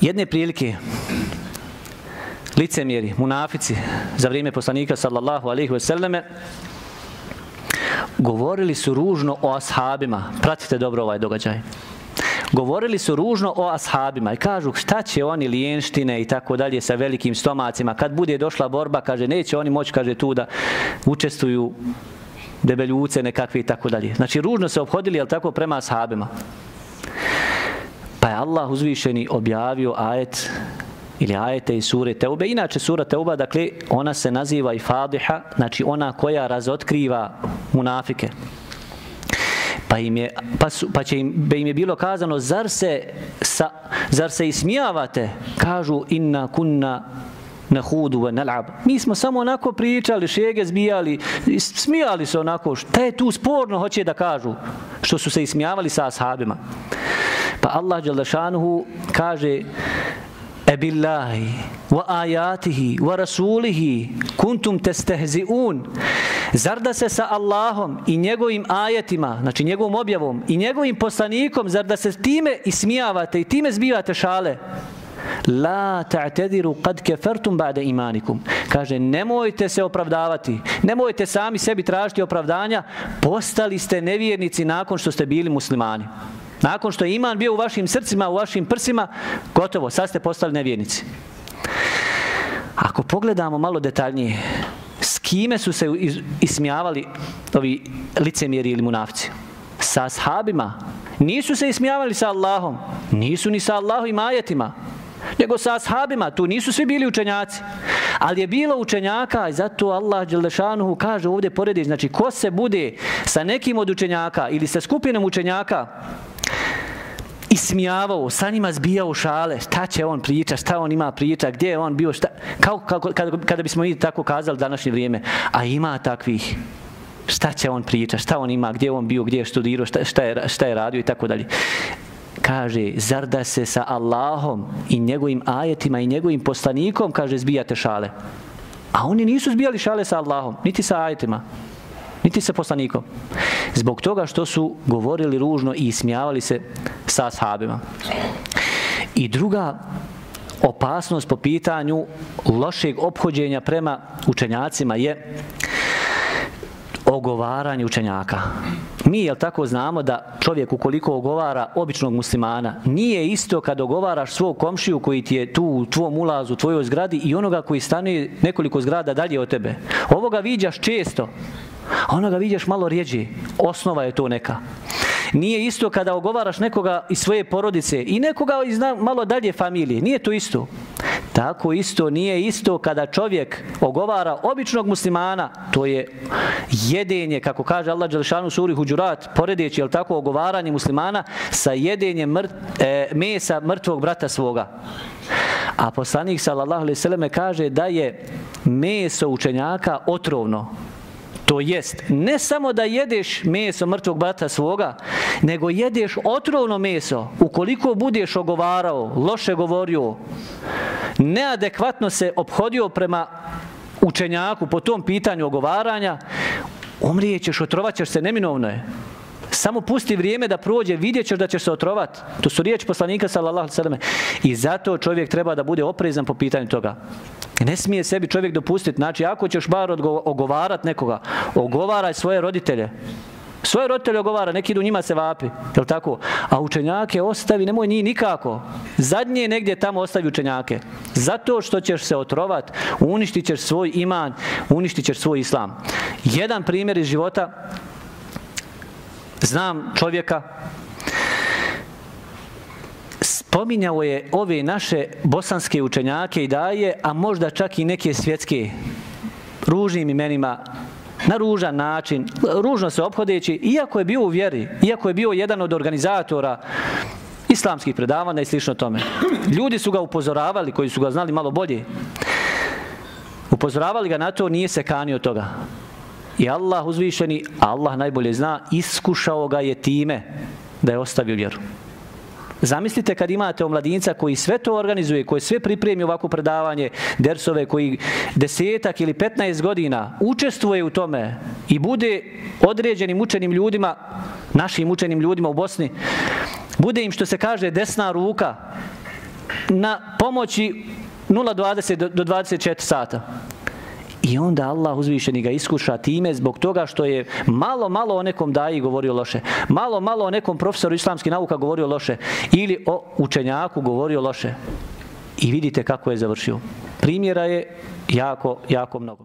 Jedne prilike, licemjeri, munafici, za vrijeme poslanika sallallahu alaihi ve selleme, govorili su ružno o ashabima. Pratite dobro ovaj događaj. Govorili su ružno o ashabima i kažu šta će oni lijenštine i tako dalje sa velikim stomacima. Kad bude došla borba, kaže, neće oni moći, kaže, tu da učestvuju debeljuce nekakve i tako dalje. Znači, ružno se obhodili, jel tako, prema ashabima. Pa je Allah uzvišeni objavio ajet ili ajete iz sure Teube. Inače, sura Teuba, dakle, ona se naziva i Fadiha, znači ona koja razotkriva munafike. Pa, im je, pa, su, pa će im, be im je bilo kazano, zar se, sa, zar se ismijavate? Kažu, inna kunna na hudu ve nal'ab. Mi smo samo onako pričali, šege zbijali, smijali se onako. Šta je tu sporno, hoće da kažu, što su se ismijavali sa ashabima. Pa Allah Đalešanuhu kaže, E billahi wa ayatihi wa rasulihi kuntum testehzi'un Zar da se sa Allahom i njegovim ajetima, znači njegovom objavom i njegovim poslanikom, zar da se time ismijavate i time zbivate šale? La ta'tadiru kad kefertum ba'da imanikum. Kaže nemojte se opravdavati. Nemojte sami sebi tražiti opravdanja. Postali ste nevjernici nakon što ste bili muslimani. Nakon što je iman bio u vašim srcima, u vašim prsima, gotovo, sad ste postali nevjernici. Ako pogledamo malo detaljnije, s kime su se ismijavali ovi licemjeri ili munafci? Sa ashabima. Nisu se ismijavali sa Allahom. Nisu ni sa Allahom i. Nego sa ashabima. Tu nisu svi bili učenjaci. Ali je bilo učenjaka i zato Allah Đelešanuhu kaže ovdje poredi. Znači, ko se bude sa nekim od učenjaka ili sa skupinom učenjaka ismijavao, sa njima zbijao šale, šta će on priča, šta on ima priča, gdje je on bio, šta, kao, kao kada, kada bismo i tako kazali današnje vrijeme, a ima takvih, šta će on priča, šta on ima, gdje on bio, gdje je studirao, šta, šta, je, šta je radio i tako dalje. Kaže, zar da se sa Allahom i njegovim ajetima i njegovim poslanikom, kaže, zbijate šale. A oni nisu zbijali šale sa Allahom, niti sa ajetima niti sa poslanikom. Zbog toga što su govorili ružno i smijavali se sa ashabima. I druga opasnost po pitanju lošeg obhođenja prema učenjacima je ogovaranje učenjaka. Mi, jel tako, znamo da čovjek ukoliko ogovara običnog muslimana, nije isto kad ogovaraš svog komšiju koji ti je tu u tvom ulazu, u tvojoj zgradi i onoga koji stane nekoliko zgrada dalje od tebe. Ovoga viđaš često, A onoga viđaš malo rijeđi. Osnova je to neka. Nije isto kada ogovaraš nekoga iz svoje porodice i nekoga iz malo dalje familije. Nije to isto. Tako isto nije isto kada čovjek ogovara običnog muslimana, to je jedenje, kako kaže Allah Đelšanu suri Huđurat, poredeći, jel tako, ogovaranje muslimana sa jedenjem mrt, e, mesa mrtvog brata svoga. A poslanik sallallahu alejhi ve selleme kaže da je meso učenjaka otrovno. To jest, ne samo da jedeš meso mrtvog brata svoga, nego jedeš otrovno meso. Ukoliko budeš ogovarao, loše govorio, neadekvatno se obhodio prema učenjaku po tom pitanju ogovaranja, umrijećeš, otrovaćeš se, neminovno je. Samo pusti vrijeme da prođe, vidjet ćeš da ćeš se otrovat. To su riječi poslanika sallallahu sallam. I zato čovjek treba da bude oprezan po pitanju toga. Ne smije sebi čovjek dopustiti. Znači, ako ćeš bar ogovarat nekoga, ogovaraj svoje roditelje. Svoje roditelje ogovara, neki idu njima se vapi. Je tako? A učenjake ostavi, nemoj njih nikako. Zadnje negdje tamo ostavi učenjake. Zato što ćeš se otrovat, uništit ćeš svoj iman, uništit ćeš svoj islam. Jedan primjer iz života, znam čovjeka, spominjao je ove naše bosanske učenjake i daje, a možda čak i neke svjetske ružnim imenima, na ružan način, ružno se obhodeći, iako je bio u vjeri, iako je bio jedan od organizatora islamskih predavanja i slično tome. Ljudi su ga upozoravali, koji su ga znali malo bolje. Upozoravali ga na to, nije se kanio toga. I Allah uzvišeni, Allah najbolje zna, iskušao ga je time da je ostavio vjeru. Zamislite kad imate omladinca koji sve to organizuje, koji sve pripremi ovako predavanje, dersove koji desetak ili 15 godina učestvuje u tome i bude određenim učenim ljudima, našim učenim ljudima u Bosni, bude im što se kaže desna ruka, na pomoći 0.20 do 24 sata. I onda Allah uzvišeni ga iskuša time zbog toga što je malo, malo o nekom daji govorio loše. Malo, malo o nekom profesoru islamskih nauka govorio loše. Ili o učenjaku govorio loše. I vidite kako je završio. Primjera je jako, jako mnogo.